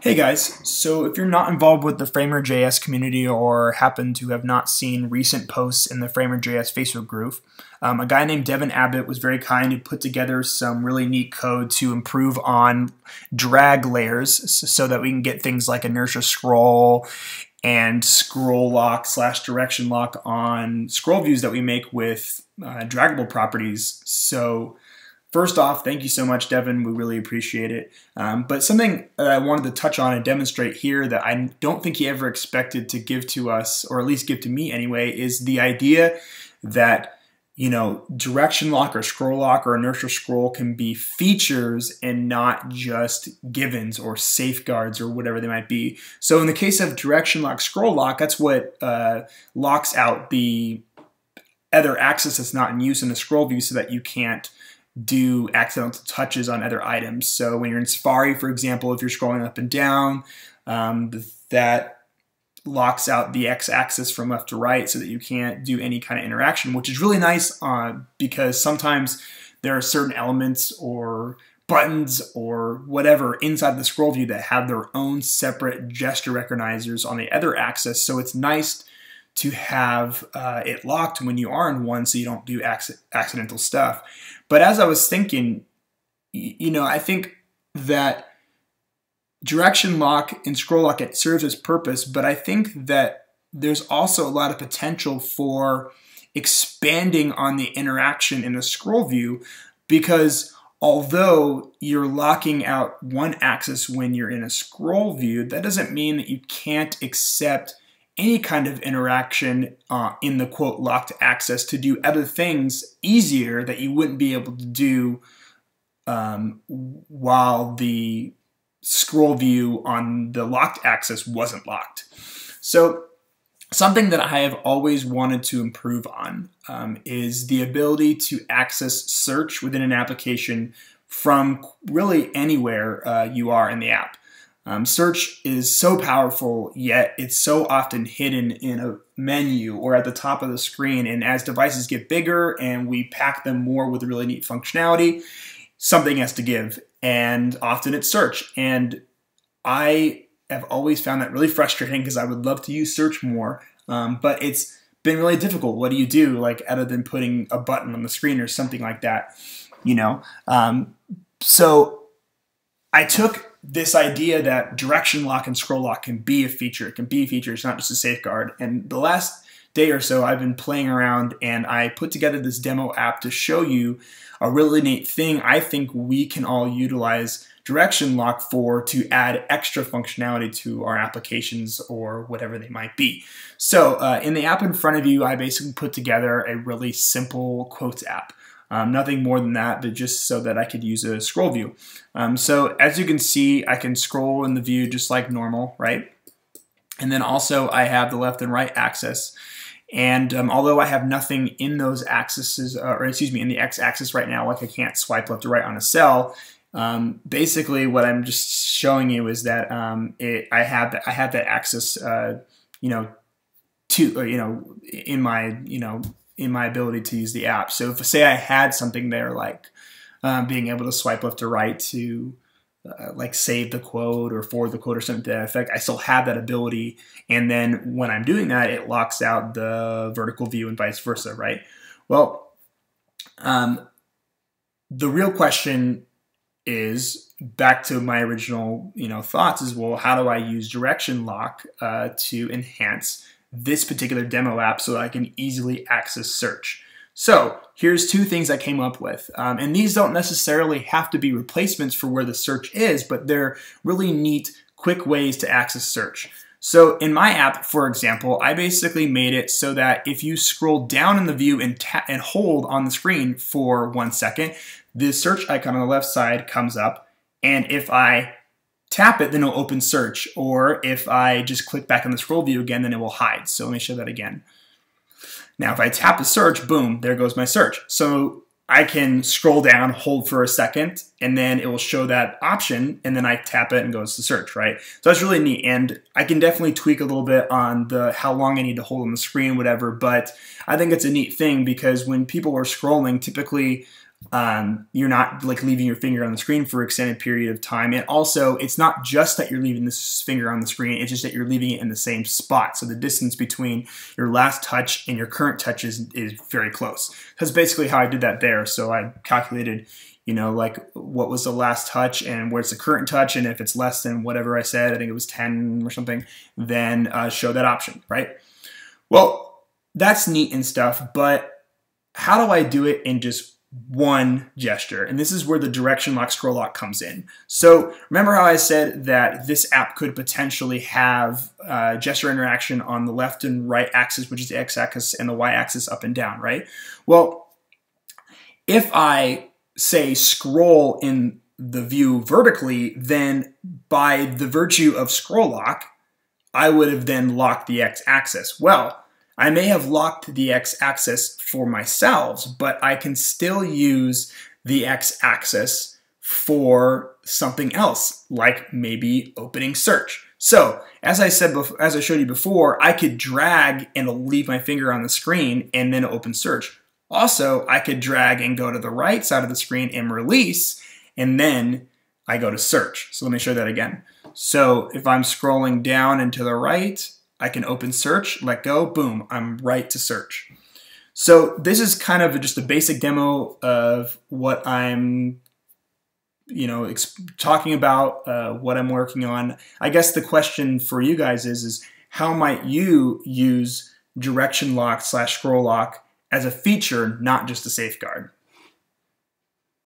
Hey guys, so if you're not involved with the Framer.js community or happen to have not seen recent posts in the Framer.js Facebook group, um, a guy named Devin Abbott was very kind to put together some really neat code to improve on drag layers so that we can get things like inertia scroll and scroll lock slash direction lock on scroll views that we make with uh, draggable properties. So First off, thank you so much, Devin. We really appreciate it. Um, but something that I wanted to touch on and demonstrate here that I don't think he ever expected to give to us, or at least give to me anyway, is the idea that you know direction lock or scroll lock or inertial scroll can be features and not just givens or safeguards or whatever they might be. So in the case of direction lock, scroll lock, that's what uh, locks out the other axis that's not in use in the scroll view so that you can't do accidental touches on other items. So when you're in Safari, for example, if you're scrolling up and down, um, that locks out the x-axis from left to right so that you can't do any kind of interaction, which is really nice uh, because sometimes there are certain elements or buttons or whatever inside the scroll view that have their own separate gesture recognizers on the other axis. So it's nice to have uh, it locked when you are in one so you don't do ac accidental stuff. But as I was thinking, you know, I think that direction lock and scroll lock it serves its purpose, but I think that there's also a lot of potential for expanding on the interaction in the scroll view because although you're locking out one axis when you're in a scroll view, that doesn't mean that you can't accept any kind of interaction uh, in the quote locked axis to do other things easier that you wouldn't be able to do um, while the scroll view on the locked axis wasn't locked. So something that I have always wanted to improve on um, is the ability to access search within an application from really anywhere uh, you are in the app. Um, search is so powerful, yet it's so often hidden in a menu or at the top of the screen. And as devices get bigger and we pack them more with really neat functionality, something has to give. And often it's search. And I have always found that really frustrating because I would love to use search more, um, but it's been really difficult. What do you do, like, other than putting a button on the screen or something like that, you know? Um, so I took this idea that direction lock and scroll lock can be a feature. It can be a feature. It's not just a safeguard. And the last day or so, I've been playing around and I put together this demo app to show you a really neat thing I think we can all utilize direction lock for to add extra functionality to our applications or whatever they might be. So uh, in the app in front of you, I basically put together a really simple quotes app. Um, nothing more than that, but just so that I could use a scroll view. Um, so as you can see, I can scroll in the view just like normal, right? And then also I have the left and right axis. And um, although I have nothing in those axes, uh, or excuse me, in the x-axis right now, like I can't swipe left or right on a cell, um, basically what I'm just showing you is that um, it, I have that I have that axis, uh, you know, to uh, you know, in my you know in my ability to use the app. So if say I had something there like um, being able to swipe left to right to uh, like save the quote or forward the quote or something to that effect, I still have that ability. And then when I'm doing that, it locks out the vertical view and vice versa, right? Well, um, the real question is back to my original, you know, thoughts is well, how do I use direction lock uh, to enhance this particular demo app so I can easily access search. So here's two things I came up with. Um, and these don't necessarily have to be replacements for where the search is, but they're really neat, quick ways to access search. So in my app, for example, I basically made it so that if you scroll down in the view and, and hold on the screen for one second, the search icon on the left side comes up. And if I tap it, then it'll open search. Or if I just click back on the scroll view again, then it will hide. So let me show that again. Now, if I tap the search, boom, there goes my search. So I can scroll down, hold for a second, and then it will show that option, and then I tap it and goes to search, right? So that's really neat, and I can definitely tweak a little bit on the how long I need to hold on the screen, whatever, but I think it's a neat thing because when people are scrolling, typically um, you're not like leaving your finger on the screen for extended period of time. And also, it's not just that you're leaving this finger on the screen; it's just that you're leaving it in the same spot. So the distance between your last touch and your current touch is is very close. That's basically how I did that there. So I calculated, you know, like what was the last touch and where's the current touch, and if it's less than whatever I said, I think it was 10 or something, then uh, show that option, right? Well, that's neat and stuff, but how do I do it in just one gesture. And this is where the direction lock scroll lock comes in. So remember how I said that this app could potentially have uh, gesture interaction on the left and right axis, which is the x axis, and the y axis up and down, right? Well, if I say scroll in the view vertically, then by the virtue of scroll lock, I would have then locked the x axis. Well, I may have locked the x-axis for myself, but I can still use the x-axis for something else, like maybe opening search. So, as I said, before, as I showed you before, I could drag and leave my finger on the screen and then open search. Also, I could drag and go to the right side of the screen and release, and then I go to search. So let me show that again. So if I'm scrolling down and to the right, I can open search, let go, boom, I'm right to search. So this is kind of just a basic demo of what I'm, you know, talking about, uh, what I'm working on. I guess the question for you guys is, is how might you use direction lock slash scroll lock as a feature, not just a safeguard?